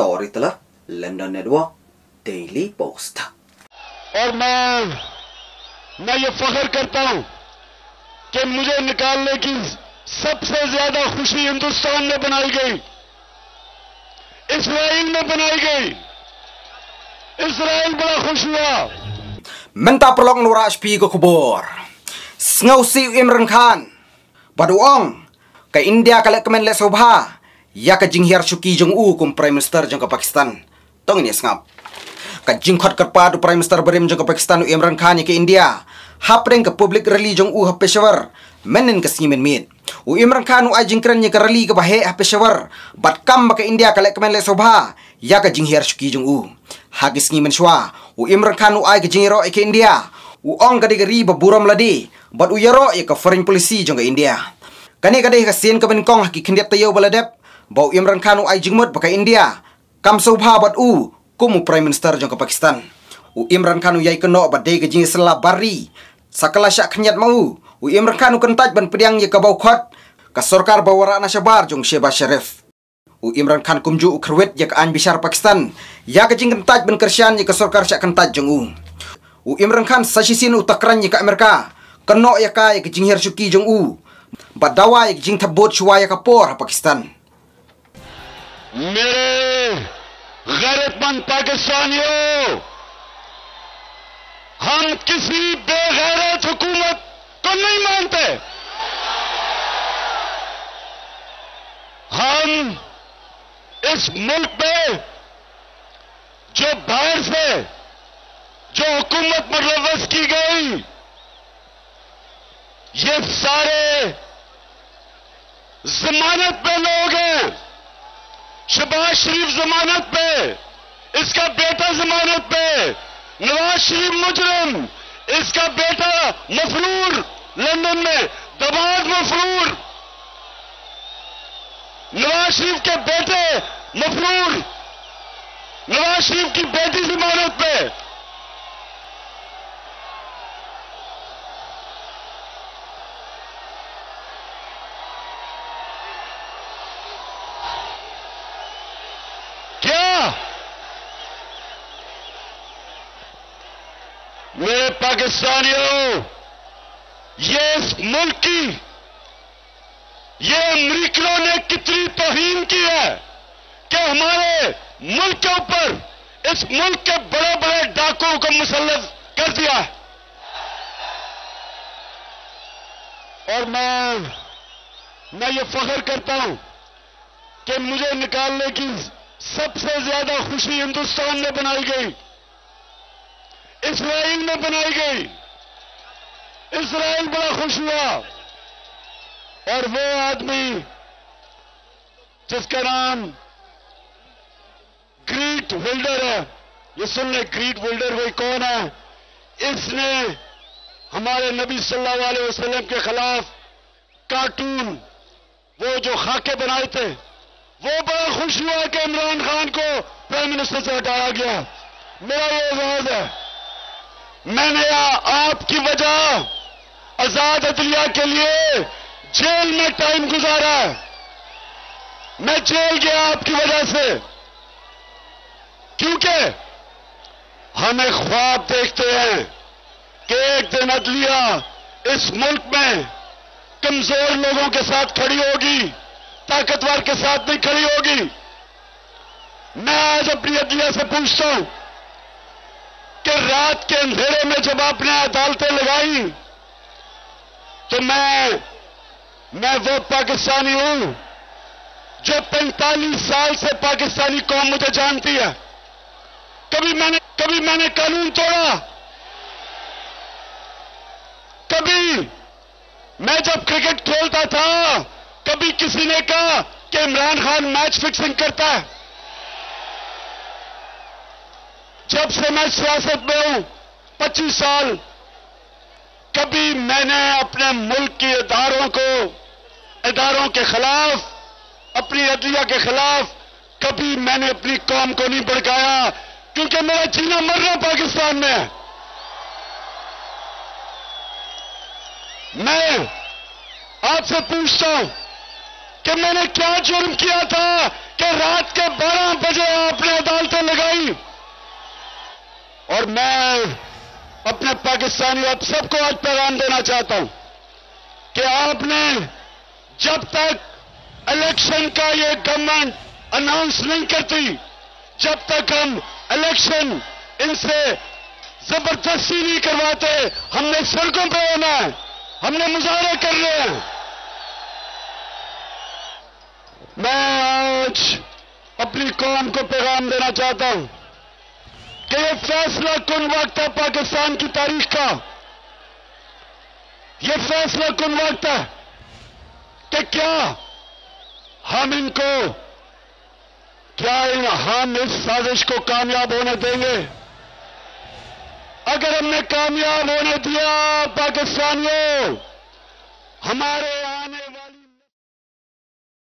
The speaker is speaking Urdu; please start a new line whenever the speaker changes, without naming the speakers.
Story telah London Network Daily Post
اور میں میں یہ فخر کرتا ہوں کہ مجھے نکالنے کی سب سے زیادہ خوشی ہندوستان میں بنائی گئی اسرائیل میں بنائی گئی اسرائیل بڑا خوش ہوا
Menta perlong nuraj pi ke kubur Sengau si Imran Khan Baduong Ke India kalek kemen le sobha ya ka jinghir shuki jong u kum prime minister jong ka pakistan. Tong ini sngap ka khat ka pa du prime minister berim jong ka pakistan u imran khan ke india. Hapreng ka public rally jong u ha peshawar. Menen ka simen min u imran khan u ajing kran ka rally ka bahe ha peshawar. Bat kam ke india ka lek kemen le sobha ya ka jinghir shuki jong u. Hakis ki shwa. U imran khan u ai ka jinghiro ke india. U ong ka de riba buram ladi bat u yaro ya ka foreign policy jong ka india. Kani ka de ka sien ka ben kong tayo baladep Bau Imran Khan ai jingmut baka India. Kam sobha bat u Kumu Prime Minister jong ke Pakistan. U Imran Khan yai keno bat jing selah bari. Sakala syak mau U. Imran Khan kentaj ban pediang ke bau khot. Ka sorkar bawara nasyabar jong Sheba Sharif. U Imran Khan kumju u kerwit ya an bishar Pakistan. Ya jing kentaj ban kersian ya ke sorkar syak kentaj jong u. U Imran Khan sasisin u takran ya ke Amerika. Keno ya ka ya syuki jong u. Bat dawa ya ke jing ke por Pakistan
میرے غیرت مند پاکستانیوں، ہم کسی بے غیرت حکومت کو نہیں مانتے۔ ہم اس ملک میں جو باہر سے جو حکومت ملوث کی گئی، یہ سارے ضمانت پہ لوگ ہیں۔ شباز شریف ضمانت پہ، اس کا بیٹا ضمانت پہ، نواز شریف مجرم، اس کا بیٹا مفرور، لندن میں دباد مفرور۔ نواز شریف کے بیٹے مفرور۔ نواز شریف کی بیٹی ضمانت پہ کیا میرے پاکستانیوں، یہ اس ملک کی، یہ امریکوں نے کتنی توہین کی ہے کہ ہمارے ملک کے اوپر اس ملک کے بڑے بڑے ڈاکوں کو مسلط کر دیا ہے۔ اور میں میں یہ فخر کرتا ہوں کہ مجھے نکالنے کی سب سے زیادہ خوشی ہندوستان میں بنائی گئی۔ اسرائیل میں بنائی گئی۔ اسرائیل بڑا خوش ہوا۔ اور وہ آدمی جس کا نام گریٹ ولڈر ہے، یہ سن لیں گریٹ ولڈر وہی کون ہے؟ اس نے ہمارے نبی صلی اللہ علیہ وسلم کے خلاف کارٹون، وہ جو خاکے بنائے تھے، وہ بڑا خوش ہوا کہ عمران خان کو پرائم منسٹر سے ہٹایا گیا۔ میرا یہ اعزاز ہے میں نے آپ کی وجہ آزاد عدلیہ کے لیے جیل میں ٹائم گزارا ہے۔ میں جیل گیا آپ کی وجہ سے۔ کیونکہ ہم ایک خواب دیکھتے ہیں کہ ایک دن عدلیہ اس ملک میں کمزور لوگوں کے ساتھ کھڑی ہوگی، طاقتور کے ساتھ نہیں کھڑی ہوگی۔ میں آج اپنی عدلیہ سے پوچھتا ہوں کہ رات کے اندھیرے میں جب آپ نے عدالتیں لگائی، تو میں میں وہ پاکستانی ہوں جو پینتالیس سال سے پاکستانی قوم مجھے جانتی ہے۔ کبھی میں نے، کبھی میں نے قانون توڑا۔ کبھی میں جب کرکٹ کھیلتا تھا، کبھی کسی نے کہا کہ عمران خان میچ فکسنگ کرتا ہے۔ جب سے میں سیاست میں ہوں، پچیس سال کبھی میں نے اپنے ملک کے اداروں کو، اداروں کے خلاف، اپنی عدلیہ کے خلاف کبھی میں نے اپنی قوم کو نہیں بڑکایا کیونکہ میرا جینا مرنا پاکستان میں۔ ہے میں آپ سے پوچھتا ہوں کہ میں نے کیا جرم کیا تھا کہ رات کے بارہ بجے آپ اور میں اپنے پاکستانی اب سب کو آج پیغام دینا چاہتا ہوں کہ آپ نے جب تک الیکشن کا یہ گورنمنٹ اناؤنس نہیں کرتی، جب تک ہم الیکشن ان سے زبردستی نہیں کرواتے، ہم نے سڑکوں پہ ہونا ہے، ہم نے مظاہرے کر رہے ہیں۔ میں آج اپنی قوم کو پیغام دینا چاہتا ہوں۔ کہ یہ فیصلہ کن وقت ہے پاکستان کی تاریخ کا؟ یہ فیصلہ کن وقت ہے کہ کیا ہم ان کو، کیا ہم اس سازش کو کامیاب ہونے دیں گے؟ اگر ہم نے کامیاب ہونے دیا پاکستانیوں، ہمارے